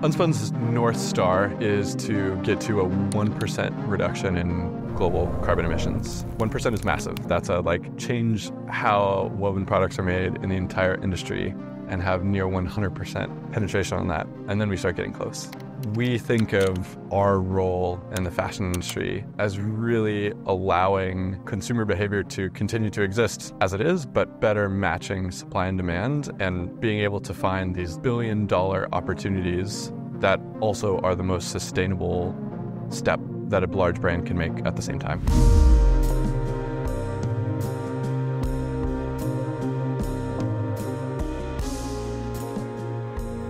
Unspun's North Star is to get to a 1% reduction in global carbon emissions. 1% is massive. That's a like change how woven products are made in the entire industry and have near 100% penetration on that. And then we start getting close. We think of our role in the fashion industry as really allowing consumer behavior to continue to exist as it is, but better matching supply and demand and being able to find these billion dollar opportunities that also are the most sustainable step that a large brand can make at the same time.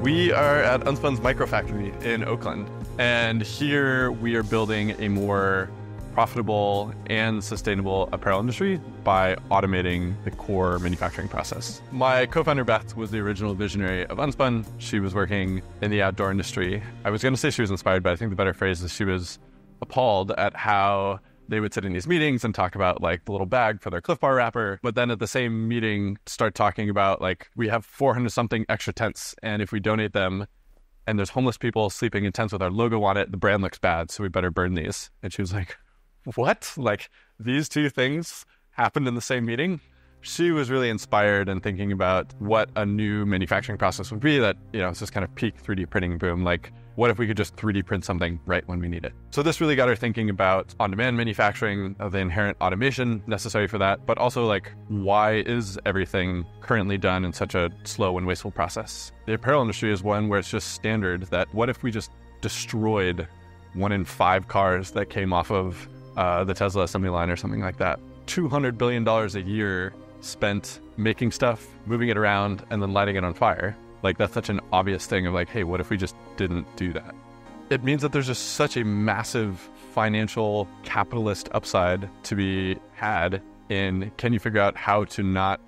We are at Unspun's Microfactory in Oakland, and here we are building a more profitable and sustainable apparel industry by automating the core manufacturing process. My co founder Beth was the original visionary of Unspun. She was working in the outdoor industry. I was going to say she was inspired, but I think the better phrase is she was appalled at how they would sit in these meetings and talk about like the little bag for their Clif Bar wrapper, but then at the same meeting start talking about like we have 400 something extra tents, and if we donate them, and there's homeless people sleeping in tents with our logo on it, the brand looks bad, so we better burn these. And she was like, "What? Like these two things happened in the same meeting?" She was really inspired and thinking about what a new manufacturing process would be that, you know, it's this kind of peak 3D printing boom. Like, what if we could just 3D print something right when we need it? So this really got her thinking about on-demand manufacturing, the inherent automation necessary for that, but also like why is everything currently done in such a slow and wasteful process? The apparel industry is one where it's just standard that what if we just destroyed one in five cars that came off of uh, the Tesla assembly line or something like that? $200 billion a year spent making stuff, moving it around, and then lighting it on fire. Like that's such an obvious thing of like, hey, what if we just didn't do that? It means that there's just such a massive financial capitalist upside to be had in can you figure out how to not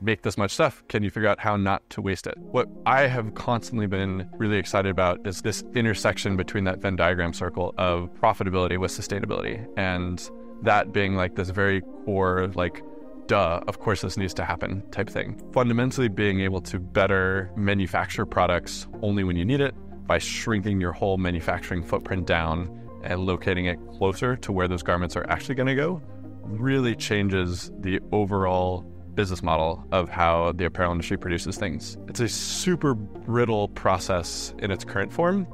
make this much stuff? Can you figure out how not to waste it? What I have constantly been really excited about is this intersection between that Venn diagram circle of profitability with sustainability and that being like this very core like duh, of course this needs to happen type thing. Fundamentally, being able to better manufacture products only when you need it by shrinking your whole manufacturing footprint down and locating it closer to where those garments are actually going to go really changes the overall business model of how the apparel industry produces things. It's a super brittle process in its current form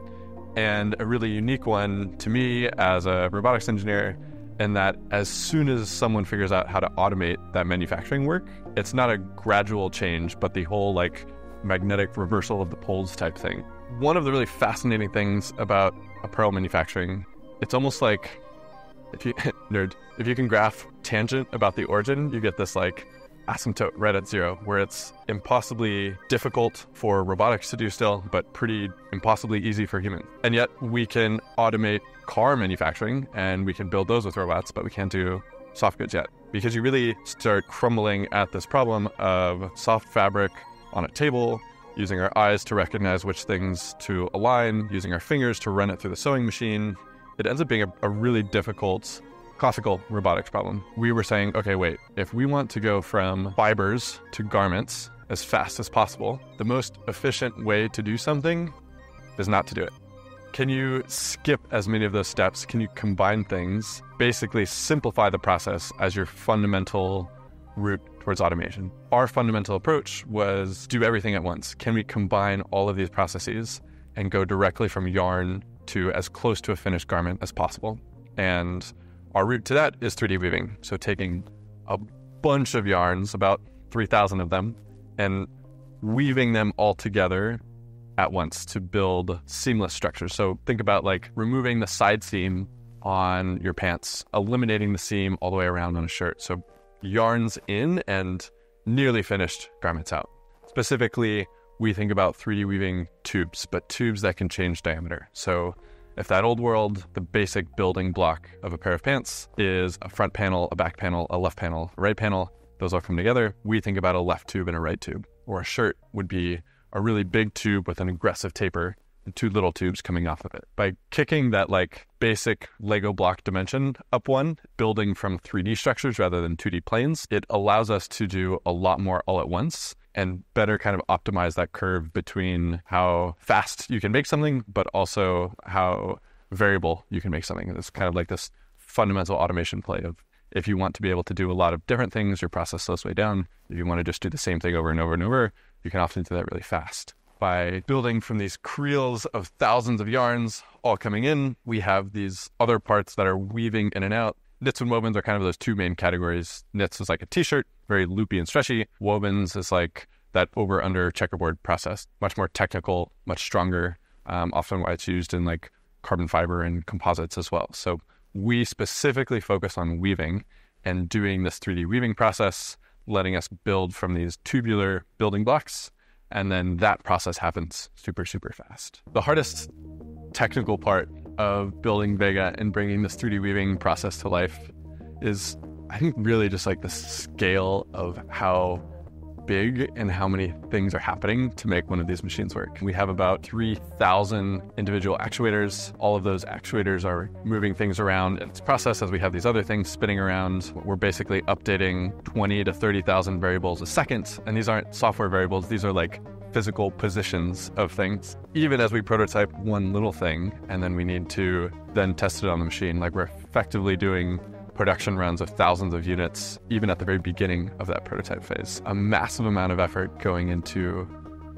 and a really unique one to me as a robotics engineer and that as soon as someone figures out how to automate that manufacturing work, it's not a gradual change, but the whole like magnetic reversal of the poles type thing. One of the really fascinating things about apparel manufacturing, it's almost like if you nerd, if you can graph tangent about the origin, you get this like asymptote right at zero, where it's impossibly difficult for robotics to do still, but pretty impossibly easy for humans. And yet we can automate car manufacturing and we can build those with robots, but we can't do soft goods yet. Because you really start crumbling at this problem of soft fabric on a table, using our eyes to recognize which things to align, using our fingers to run it through the sewing machine. It ends up being a, a really difficult classical robotics problem. We were saying, okay, wait, if we want to go from fibers to garments as fast as possible, the most efficient way to do something is not to do it. Can you skip as many of those steps? Can you combine things? Basically, simplify the process as your fundamental route towards automation. Our fundamental approach was do everything at once. Can we combine all of these processes and go directly from yarn to as close to a finished garment as possible? And our route to that is 3D weaving. So taking a bunch of yarns, about 3,000 of them, and weaving them all together at once to build seamless structures. So think about like removing the side seam on your pants, eliminating the seam all the way around on a shirt. So yarns in and nearly finished garments out. Specifically, we think about 3D weaving tubes, but tubes that can change diameter. So if that old world, the basic building block of a pair of pants is a front panel, a back panel, a left panel, a right panel, those all come together. We think about a left tube and a right tube. Or a shirt would be a really big tube with an aggressive taper and two little tubes coming off of it. By kicking that like basic Lego block dimension up one, building from 3D structures rather than 2D planes, it allows us to do a lot more all at once and better kind of optimize that curve between how fast you can make something, but also how variable you can make something. It's kind of like this fundamental automation play of if you want to be able to do a lot of different things, your process slows way down. If you want to just do the same thing over and over and over, you can often do that really fast. By building from these creels of thousands of yarns all coming in, we have these other parts that are weaving in and out. Knits and wovens are kind of those two main categories. Knits is like a t-shirt, very loopy and stretchy. Wovens is like that over under checkerboard process, much more technical, much stronger. Um, often why it's used in like carbon fiber and composites as well. So we specifically focus on weaving and doing this 3D weaving process, letting us build from these tubular building blocks. And then that process happens super, super fast. The hardest technical part of building Vega and bringing this 3D weaving process to life is, I think, really just like the scale of how big and how many things are happening to make one of these machines work. We have about 3,000 individual actuators. All of those actuators are moving things around in its process as we have these other things spinning around. We're basically updating 20 to 30,000 variables a second. And these aren't software variables, these are like physical positions of things. Even as we prototype one little thing and then we need to then test it on the machine, like we're effectively doing production runs of thousands of units, even at the very beginning of that prototype phase. A massive amount of effort going into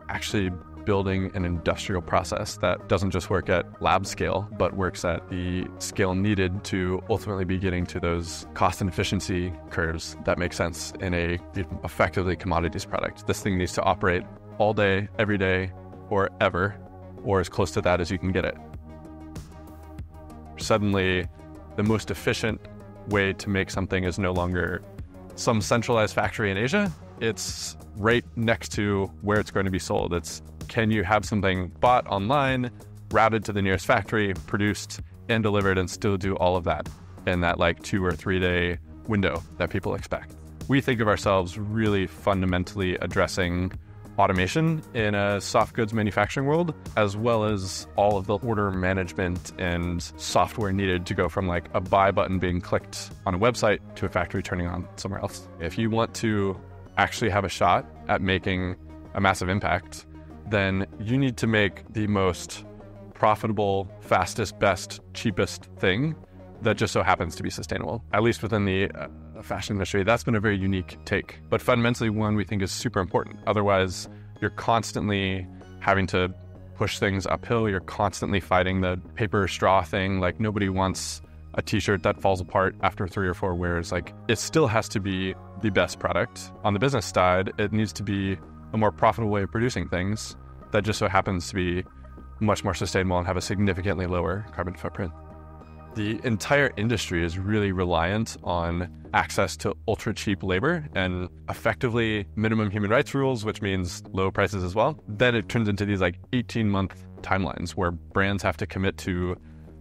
actually building an industrial process that doesn't just work at lab scale, but works at the scale needed to ultimately be getting to those cost and efficiency curves that make sense in a effectively commodities product. This thing needs to operate all day, every day, or ever, or as close to that as you can get it. Suddenly, the most efficient way to make something is no longer some centralized factory in Asia. It's right next to where it's going to be sold. It's can you have something bought online, routed to the nearest factory, produced and delivered, and still do all of that in that like two or three day window that people expect. We think of ourselves really fundamentally addressing automation in a soft goods manufacturing world, as well as all of the order management and software needed to go from like a buy button being clicked on a website to a factory turning on somewhere else. If you want to actually have a shot at making a massive impact, then you need to make the most profitable, fastest, best, cheapest thing that just so happens to be sustainable, at least within the uh, uh, fashion industry. That's been a very unique take, but fundamentally one we think is super important. Otherwise, you're constantly having to push things uphill. You're constantly fighting the paper straw thing. Like nobody wants a t-shirt that falls apart after three or four wears. Like it still has to be the best product. On the business side, it needs to be a more profitable way of producing things that just so happens to be much more sustainable and have a significantly lower carbon footprint the entire industry is really reliant on access to ultra cheap labor and effectively minimum human rights rules, which means low prices as well. Then it turns into these like 18 month timelines where brands have to commit to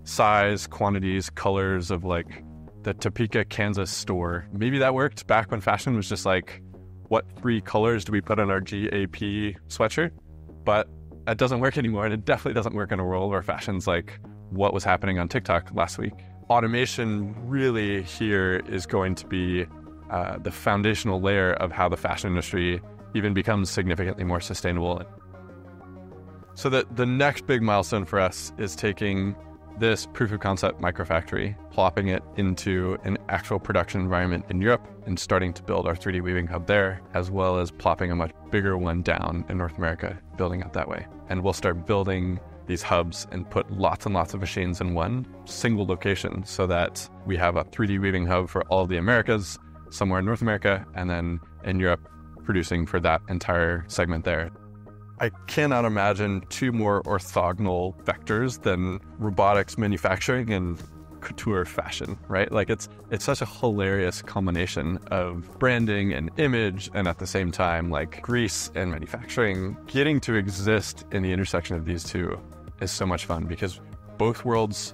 size, quantities, colors of like the Topeka, Kansas store. Maybe that worked back when fashion was just like, what three colors do we put on our GAP sweatshirt? But that doesn't work anymore. And it definitely doesn't work in a world where fashion's like what was happening on TikTok last week. Automation really here is going to be uh, the foundational layer of how the fashion industry even becomes significantly more sustainable. So the, the next big milestone for us is taking this proof of concept microfactory, plopping it into an actual production environment in Europe and starting to build our 3D weaving hub there, as well as plopping a much bigger one down in North America, building out that way. And we'll start building these hubs and put lots and lots of machines in one single location so that we have a 3D weaving hub for all the Americas, somewhere in North America, and then in Europe, producing for that entire segment there. I cannot imagine two more orthogonal vectors than robotics manufacturing and couture fashion, right? Like it's it's such a hilarious combination of branding and image and at the same time like grease and manufacturing getting to exist in the intersection of these two is so much fun because both worlds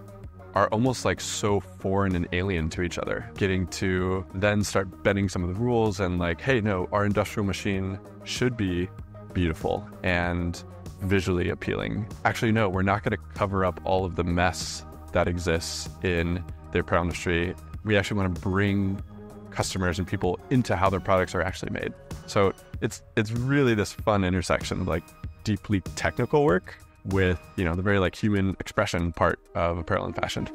are almost like so foreign and alien to each other. Getting to then start bending some of the rules and like, hey, no, our industrial machine should be beautiful and visually appealing. Actually, no, we're not going to cover up all of the mess that exists in their apparel industry. We actually want to bring customers and people into how their products are actually made. So it's it's really this fun intersection of like deeply technical work with you know the very like human expression part of apparel and fashion.